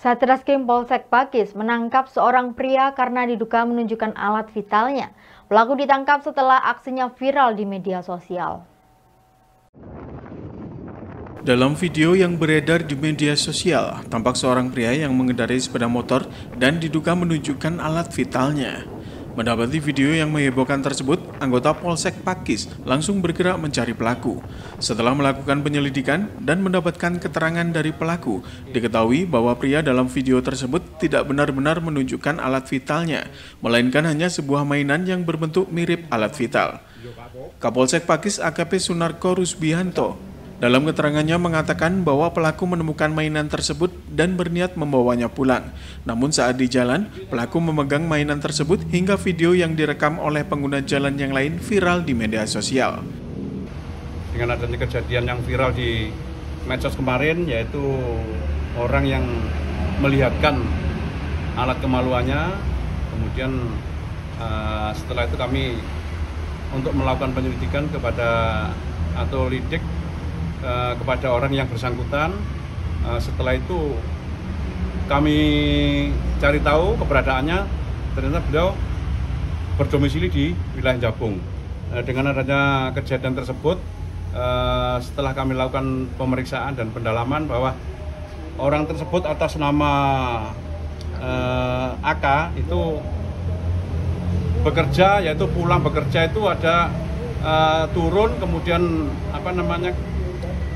Satreskrim Polsek Pakis menangkap seorang pria karena diduga menunjukkan alat vitalnya. Pelaku ditangkap setelah aksinya viral di media sosial. Dalam video yang beredar di media sosial, tampak seorang pria yang mengendarai sepeda motor dan diduga menunjukkan alat vitalnya. Mendapati video yang menghebohkan tersebut, anggota Polsek Pakis langsung bergerak mencari pelaku. Setelah melakukan penyelidikan dan mendapatkan keterangan dari pelaku, diketahui bahwa pria dalam video tersebut tidak benar-benar menunjukkan alat vitalnya, melainkan hanya sebuah mainan yang berbentuk mirip alat vital. Kapolsek Pakis AKP Sunarko Rusbianto dalam keterangannya mengatakan bahwa pelaku menemukan mainan tersebut dan berniat membawanya pulang. Namun saat di jalan, pelaku memegang mainan tersebut hingga video yang direkam oleh pengguna jalan yang lain viral di media sosial. Dengan adanya kejadian yang viral di medsos kemarin, yaitu orang yang melihatkan alat kemaluannya, kemudian uh, setelah itu kami untuk melakukan penyelidikan kepada atau lidik uh, kepada orang yang bersangkutan. Uh, setelah itu kami cari tahu keberadaannya, ternyata beliau berdomisili di wilayah Jabung. Uh, dengan adanya kejadian tersebut, setelah kami lakukan pemeriksaan dan pendalaman bahwa orang tersebut atas nama uh, AK itu bekerja, yaitu pulang bekerja itu ada turun kemudian apa namanya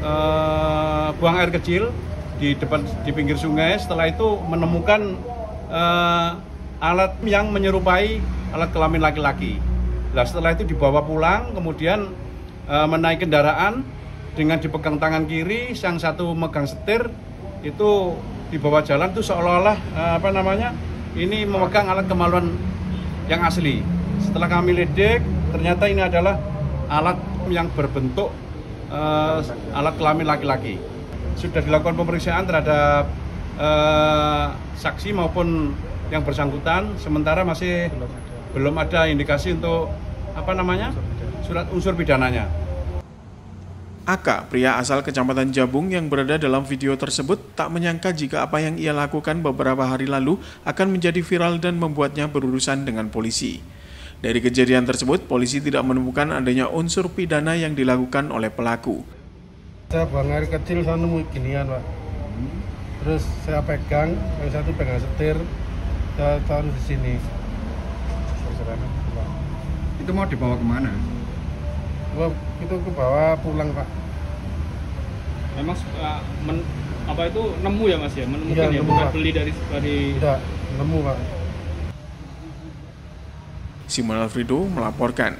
uh, buang air kecil di depan di pinggir sungai. Setelah itu menemukan uh, alat yang menyerupai alat kelamin laki-laki. Nah, setelah itu dibawa pulang, kemudian uh, menaik kendaraan dengan dipegang tangan kiri, yang satu megang setir, itu dibawa jalan itu seolah-olah apa namanya ini memegang alat kemaluan yang asli. Setelah kami lidik, ternyata ini adalah alat yang berbentuk uh, alat kelamin laki-laki. Sudah dilakukan pemeriksaan terhadap uh, saksi maupun yang bersangkutan, sementara masih belum ada indikasi untuk apa namanya surat unsur pidananya. Aka, pria asal kecamatan Jabung yang berada dalam video tersebut, tak menyangka jika apa yang ia lakukan beberapa hari lalu akan menjadi viral dan membuatnya berurusan dengan polisi. Dari kejadian tersebut, polisi tidak menemukan adanya unsur pidana yang dilakukan oleh pelaku. Saya buang air kecil, saya nemu ginian, Pak. Terus saya pegang, yang satu pegang setir, saya taruh di sini. Itu mau dibawa ke mana? Itu ke bawah pulang, Pak. Memang uh, men, apa itu nemu ya Mas ya? Menemukan iya, ya, nemu, bukan Pak. beli dari dari Tidak, nemu, Pak. Simon Alfredo melaporkan.